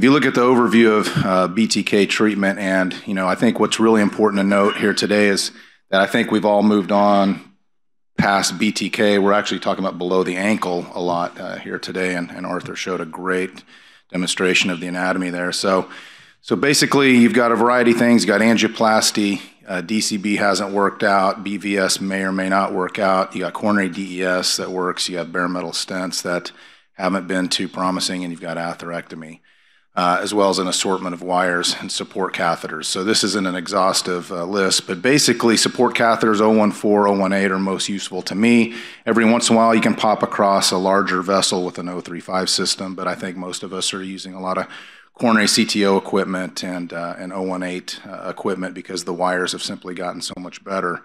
If you look at the overview of uh, BTK treatment, and you know, I think what's really important to note here today is that I think we've all moved on past BTK. We're actually talking about below the ankle a lot uh, here today, and, and, Arthur showed a great demonstration of the anatomy there. So, so basically, you've got a variety of things. You've got angioplasty, uh, DCB hasn't worked out, BVS may or may not work out. You got coronary DES that works. You have bare metal stents that haven't been too promising, and you've got atherectomy uh, as well as an assortment of wires and support catheters. So this isn't an exhaustive uh, list, but basically support catheters 014, 018 are most useful to me. Every once in a while you can pop across a larger vessel with an 035 system, but I think most of us are using a lot of coronary CTO equipment and, uh, and 018 uh, equipment because the wires have simply gotten so much better.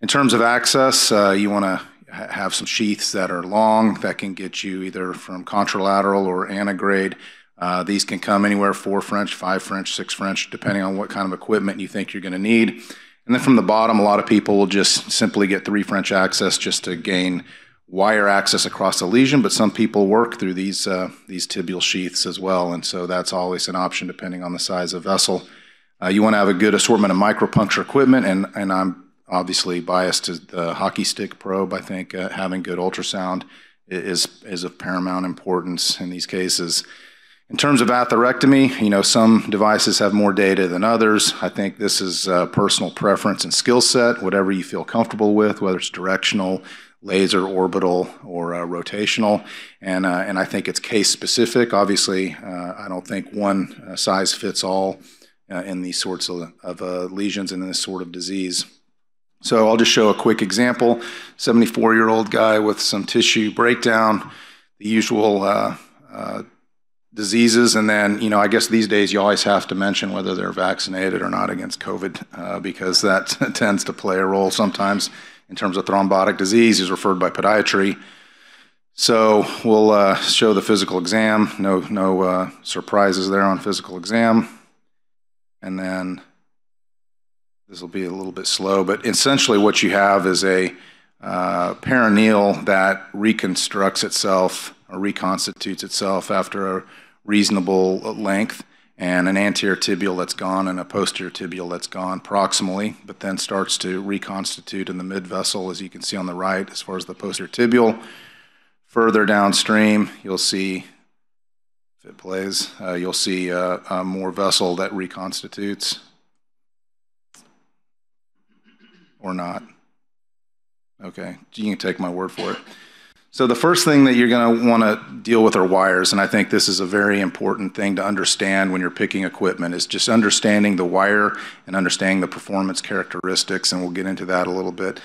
In terms of access, uh, you want to have some sheaths that are long that can get you either from contralateral or antegrade uh, these can come anywhere four French, five French, six French, depending on what kind of equipment you think you're going to need. And then from the bottom, a lot of people will just simply get three French access just to gain wire access across the lesion, but some people work through these, uh, these tibial sheaths as well, and so that's always an option depending on the size of vessel. Uh, you want to have a good assortment of micropuncture equipment, and, and I'm obviously biased to the hockey stick probe. I think uh, having good ultrasound is, is of paramount importance in these cases. In terms of atherectomy, you know, some devices have more data than others. I think this is uh, personal preference and skill set, whatever you feel comfortable with, whether it's directional, laser, orbital, or uh, rotational. And, uh, and I think it's case specific. Obviously, uh, I don't think one uh, size fits all uh, in these sorts of, of lesions in this sort of disease. So I'll just show a quick example. 74 year old guy with some tissue breakdown, the usual diseases. And then, you know, I guess these days you always have to mention whether they're vaccinated or not against COVID uh, because that tends to play a role sometimes in terms of thrombotic disease is referred by podiatry. So we'll uh, show the physical exam. No, no uh, surprises there on physical exam. And then this will be a little bit slow, but essentially what you have is a uh, peroneal that reconstructs itself or reconstitutes itself after a reasonable length and an anterior tibial that's gone and a posterior tibial that's gone proximally, but then starts to reconstitute in the mid vessel, as you can see on the right, as far as the posterior tibial. Further downstream, you'll see, if it plays, uh, you'll see uh, uh, more vessel that reconstitutes or not. Okay, you can take my word for it. So the first thing that you're going to want to deal with are wires, and I think this is a very important thing to understand when you're picking equipment is just understanding the wire and understanding the performance characteristics, and we'll get into that a little bit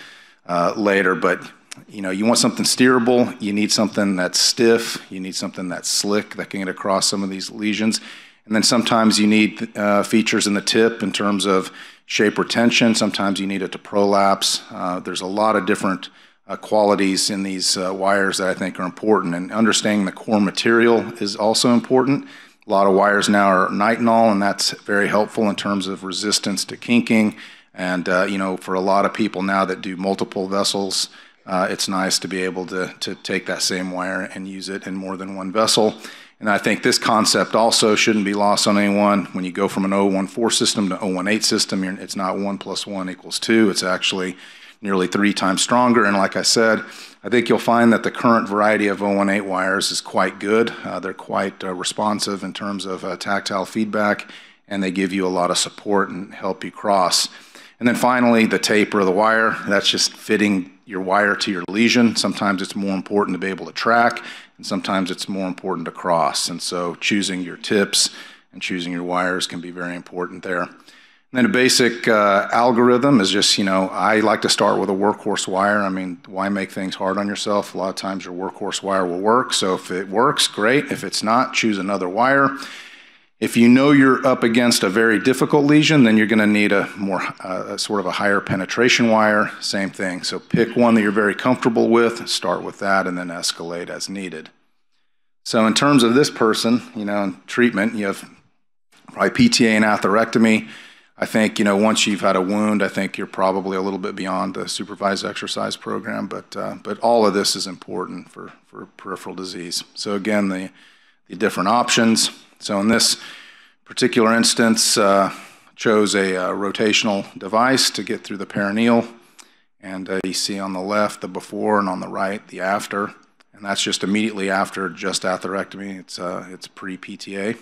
uh, later. But you know, you want something steerable, you need something that's stiff, you need something that's slick that can get across some of these lesions, and then sometimes you need uh, features in the tip in terms of shape retention. Sometimes you need it to prolapse. Uh, there's a lot of different uh, qualities in these uh, wires that I think are important. And understanding the core material is also important. A lot of wires now are nitinol, and that's very helpful in terms of resistance to kinking. And uh, you know, for a lot of people now that do multiple vessels, uh, it's nice to be able to, to take that same wire and use it in more than one vessel. And I think this concept also shouldn't be lost on anyone. When you go from an 014 system to 018 system, it's not 1 plus 1 equals 2. It's actually nearly three times stronger. And like I said, I think you'll find that the current variety of 018 wires is quite good. Uh, they're quite uh, responsive in terms of uh, tactile feedback, and they give you a lot of support and help you cross. And then finally, the taper of the wire. That's just fitting your wire to your lesion. Sometimes it's more important to be able to track, and sometimes it's more important to cross. And so choosing your tips and choosing your wires can be very important there. And then a basic uh, algorithm is just, you know, I like to start with a workhorse wire. I mean, why make things hard on yourself? A lot of times your workhorse wire will work. So if it works, great. If it's not, choose another wire. If you know you're up against a very difficult lesion, then you're going to need a more uh, sort of a higher penetration wire. Same thing. So pick one that you're very comfortable with, start with that, and then escalate as needed. So in terms of this person, you know, in treatment, you have probably PTA and atherectomy. I think, you know, once you've had a wound, I think you're probably a little bit beyond the supervised exercise program, but, uh, but all of this is important for, for peripheral disease. So again, the, the different options, So in this particular instance, uh, chose a uh, rotational device to get through the peroneal. And uh, you see on the left the before and on the right the after. And that's just immediately after just atherectomy. It's, uh, it's pre-PTA.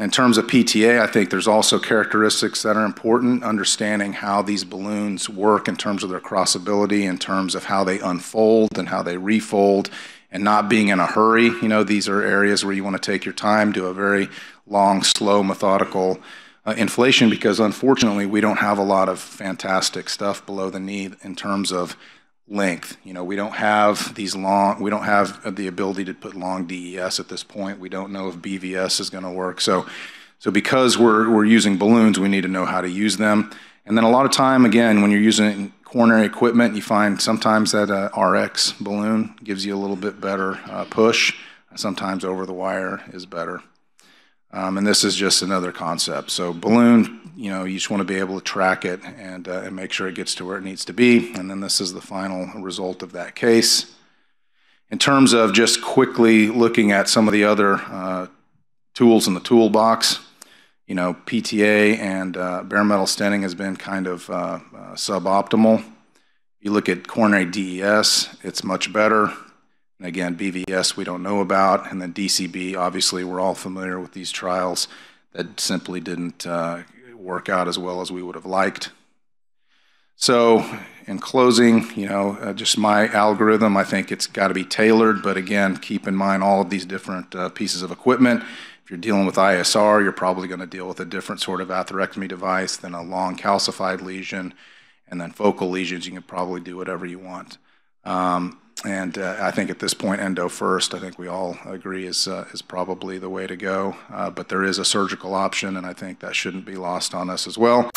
In terms of PTA, I think there's also characteristics that are important, understanding how these balloons work in terms of their crossability, in terms of how they unfold and how they refold, and not being in a hurry. You know, these are areas where you want to take your time, do a very long, slow, methodical uh, inflation because unfortunately we don't have a lot of fantastic stuff below the knee in terms of length. You know, we don't have these long, we don't have the ability to put long DES at this point. We don't know if BVS is going to work. So, so because we're, we're using balloons, we need to know how to use them. And then a lot of time, again, when you're using coronary equipment, you find sometimes that uh, RX balloon gives you a little bit better uh, push. Sometimes over the wire is better. Um, and this is just another concept. So balloon, you know, you just want to be able to track it and, uh, and make sure it gets to where it needs to be. And then this is the final result of that case. In terms of just quickly looking at some of the other uh, tools in the toolbox, you know, PTA and uh, bare metal stenting has been kind of uh, uh, suboptimal. You look at coronary DES, it's much better. Again, BVS we don't know about, and then DCB, obviously we're all familiar with these trials that simply didn't uh, work out as well as we would have liked. So in closing, you know, uh, just my algorithm, I think it's got to be tailored, but again, keep in mind all of these different uh, pieces of equipment. If you're dealing with ISR, you're probably going to deal with a different sort of atherectomy device than a long calcified lesion. And then focal lesions, you can probably do whatever you want. Um, and uh, I think at this point, endo first, I think we all agree is, uh, is probably the way to go. Uh, but there is a surgical option, and I think that shouldn't be lost on us as well.